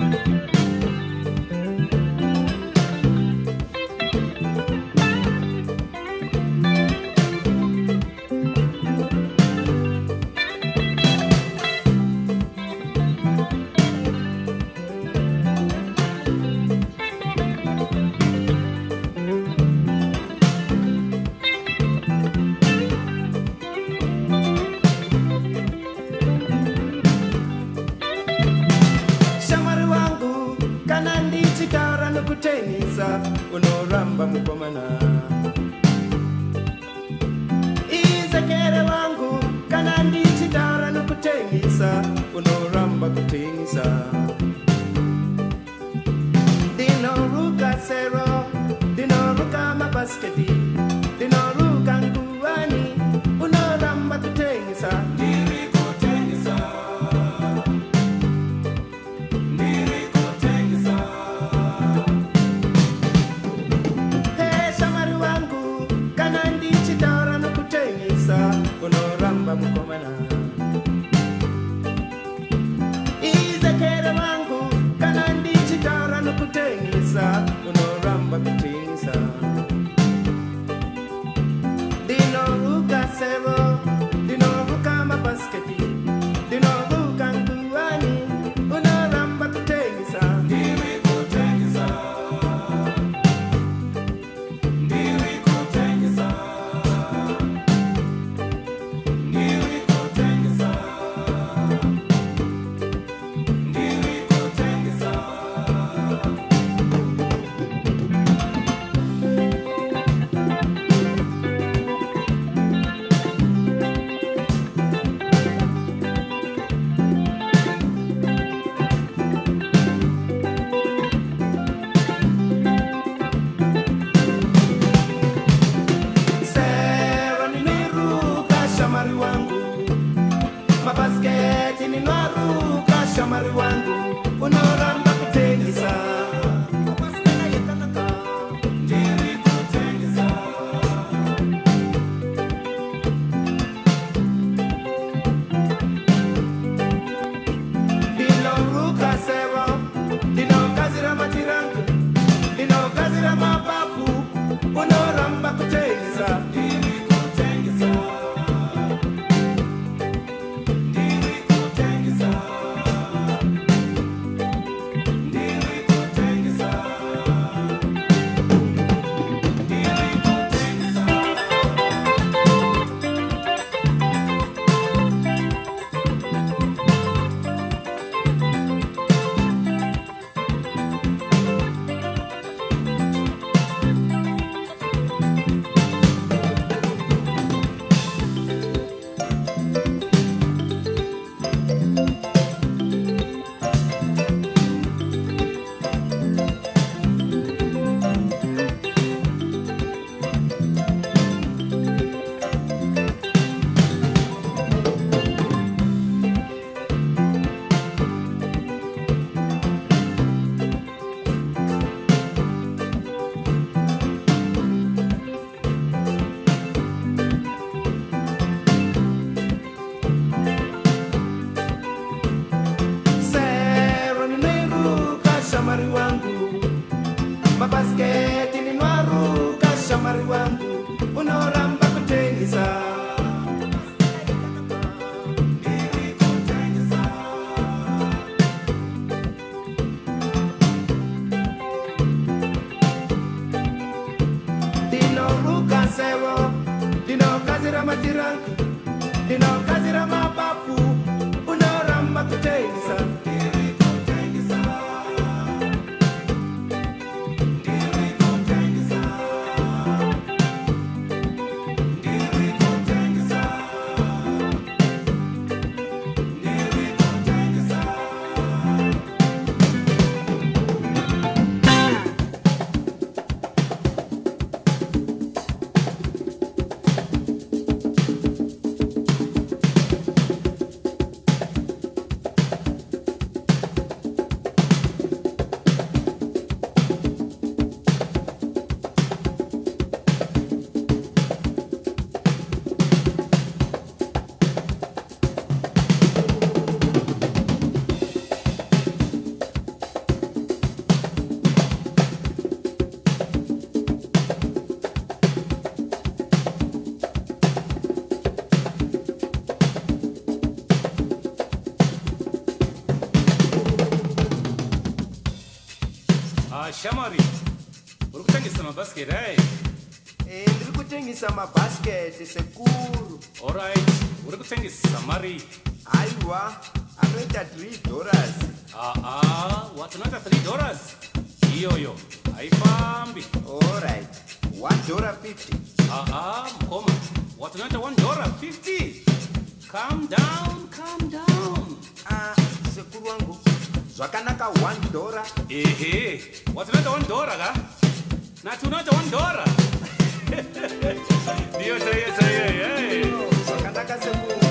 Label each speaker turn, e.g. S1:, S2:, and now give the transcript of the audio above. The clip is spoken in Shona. S1: Thank you. unoramba mukomana izekere wangu kana ndichitara nokutengisa unoramba kutengisa I'm mamá. mari wangu unoramba kutengisa dinoruka sevo dinokazira matirangu dinoka shamari uri kutengesa mabhasiketi ai hey, eh, ndiri kutengesa mabhasiketi sekuru orit uri kutengesa mari aiwa anoita 3 dollars aa ah, ah, watinoita 3 dollars iyoyo haifambi orit 1 dollar 50 aa ah, mukoma watinoita 1 dollar 50 calm down calm down uh, sekuru wangu zvakanaka 1 dora ehe watinoti 1 dora ka natinoti 1 dora ndiyo chaiyo chaiyo zvakanaka sekuva